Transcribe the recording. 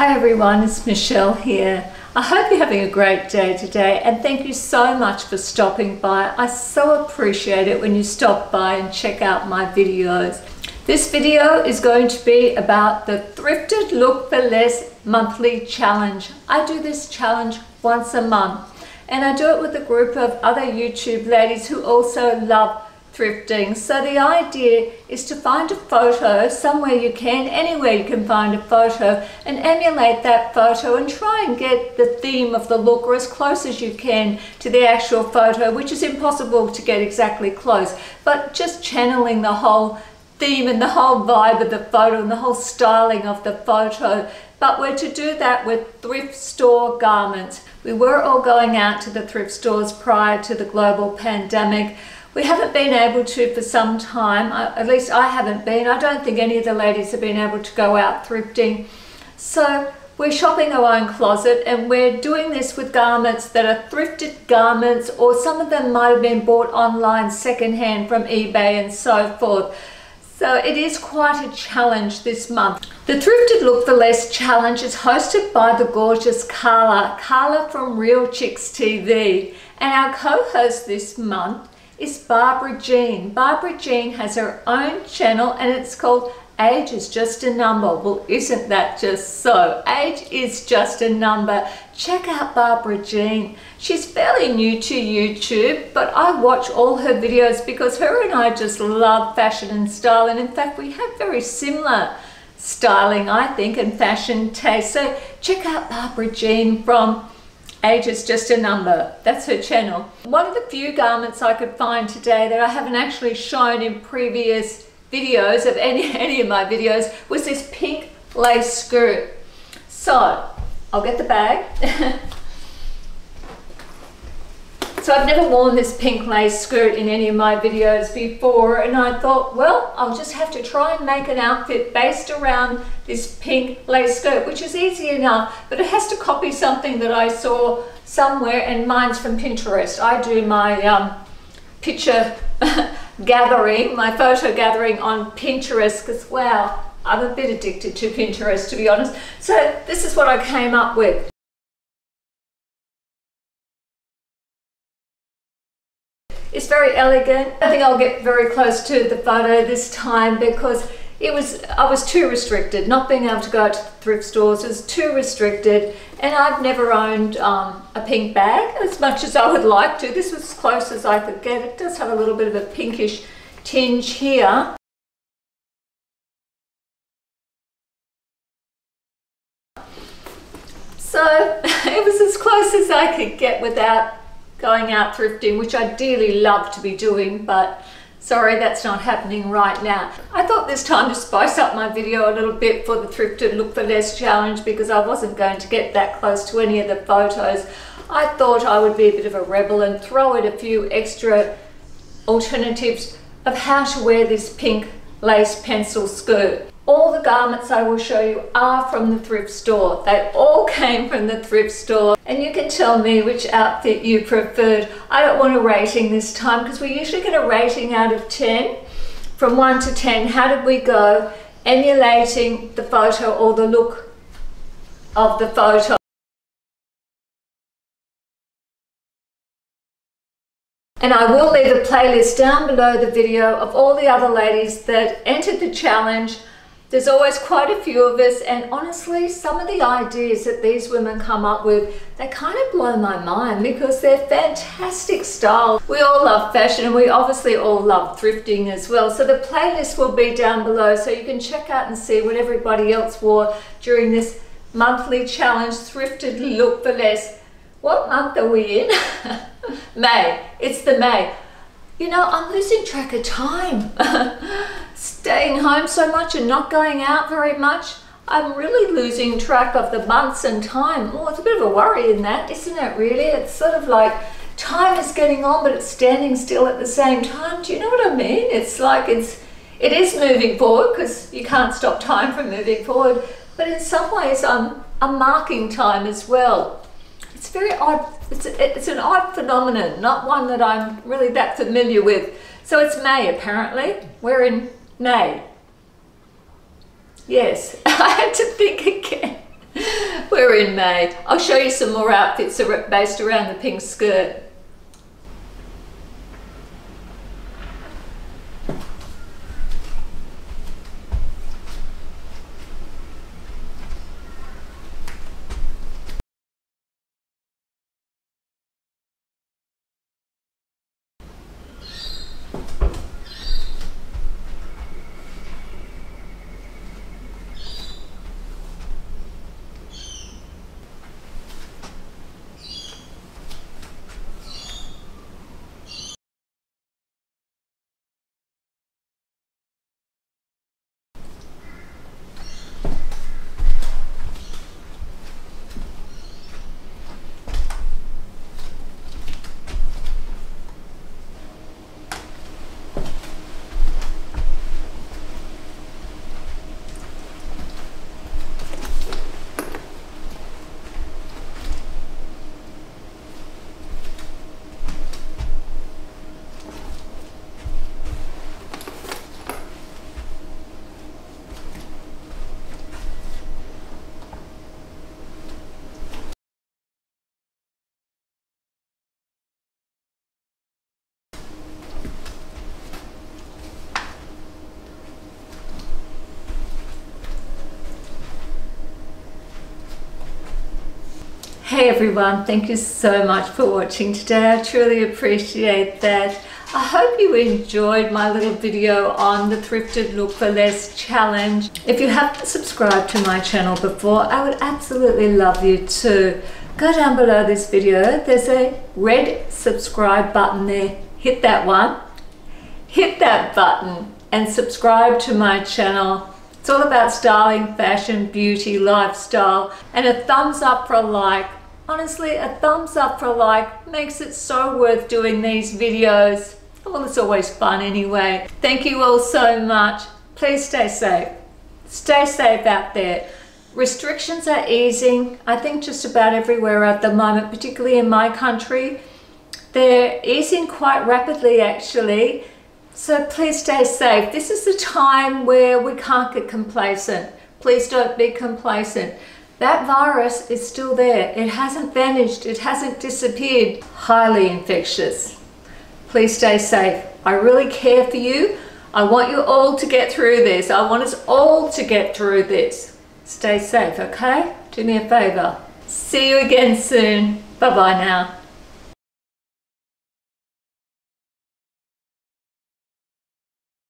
Hi everyone, it's Michelle here. I hope you're having a great day today and thank you so much for stopping by. I so appreciate it when you stop by and check out my videos. This video is going to be about the Thrifted Look for Less monthly challenge. I do this challenge once a month and I do it with a group of other YouTube ladies who also love thrifting. So the idea is to find a photo somewhere you can, anywhere you can find a photo and emulate that photo and try and get the theme of the look or as close as you can to the actual photo, which is impossible to get exactly close, but just channeling the whole theme and the whole vibe of the photo and the whole styling of the photo. But we're to do that with thrift store garments. We were all going out to the thrift stores prior to the global pandemic. We haven't been able to for some time, at least I haven't been. I don't think any of the ladies have been able to go out thrifting. So we're shopping our own closet and we're doing this with garments that are thrifted garments or some of them might have been bought online secondhand from eBay and so forth. So it is quite a challenge this month. The Thrifted Look for Less challenge is hosted by the gorgeous Carla, Carla from Real Chicks TV. And our co-host this month is Barbara Jean. Barbara Jean has her own channel and it's called Age is Just a Number. Well, isn't that just so? Age is just a number. Check out Barbara Jean. She's fairly new to YouTube, but I watch all her videos because her and I just love fashion and style. And in fact, we have very similar styling, I think, and fashion taste. So check out Barbara Jean from Age is just a number. That's her channel. One of the few garments I could find today that I haven't actually shown in previous videos of any, any of my videos was this pink lace skirt. So, I'll get the bag. So I've never worn this pink lace skirt in any of my videos before and I thought, well, I'll just have to try and make an outfit based around this pink lace skirt, which is easy enough, but it has to copy something that I saw somewhere and mine's from Pinterest. I do my um, picture gathering, my photo gathering on Pinterest because, wow, I'm a bit addicted to Pinterest to be honest. So this is what I came up with. It's very elegant. I think I'll get very close to the photo this time because it was I was too restricted. Not being able to go to thrift stores was too restricted and I've never owned um, a pink bag as much as I would like to. This was as close as I could get. It does have a little bit of a pinkish tinge here. So it was as close as I could get without going out thrifting, which I dearly love to be doing, but sorry, that's not happening right now. I thought this time to spice up my video a little bit for the Thrifted Look for Less challenge because I wasn't going to get that close to any of the photos. I thought I would be a bit of a rebel and throw in a few extra alternatives of how to wear this pink lace pencil skirt. All the garments I will show you are from the thrift store. They all came from the thrift store and you can tell me which outfit you preferred. I don't want a rating this time because we usually get a rating out of 10. From 1 to 10, how did we go? Emulating the photo or the look of the photo. And I will leave a playlist down below the video of all the other ladies that entered the challenge there's always quite a few of us and honestly some of the ideas that these women come up with they kind of blow my mind because they're fantastic style. We all love fashion and we obviously all love thrifting as well so the playlist will be down below so you can check out and see what everybody else wore during this monthly challenge thrifted look for less. What month are we in? May. It's the May. You know, I'm losing track of time. Staying home so much and not going out very much, I'm really losing track of the months and time. Oh, it's a bit of a worry in that, isn't it really? It's sort of like time is getting on, but it's standing still at the same time. Do you know what I mean? It's like it's, it is moving forward because you can't stop time from moving forward, but in some ways I'm, I'm marking time as well. It's very odd it's, it's an odd phenomenon, not one that I'm really that familiar with. So it's May apparently. We're in May. Yes, I had to think again. we're in May. I'll show you some more outfits based around the pink skirt. Hey everyone, thank you so much for watching today. I truly appreciate that. I hope you enjoyed my little video on the Thrifted Look for Less challenge. If you haven't subscribed to my channel before, I would absolutely love you to go down below this video. There's a red subscribe button there. Hit that one. Hit that button and subscribe to my channel. It's all about styling, fashion, beauty, lifestyle, and a thumbs up for a like Honestly, a thumbs up for a like makes it so worth doing these videos. Well, it's always fun anyway. Thank you all so much. Please stay safe. Stay safe out there. Restrictions are easing, I think just about everywhere at the moment, particularly in my country. They're easing quite rapidly actually. So please stay safe. This is the time where we can't get complacent. Please don't be complacent. That virus is still there. It hasn't vanished. It hasn't disappeared. Highly infectious. Please stay safe. I really care for you. I want you all to get through this. I want us all to get through this. Stay safe, okay? Do me a favor. See you again soon. Bye-bye now.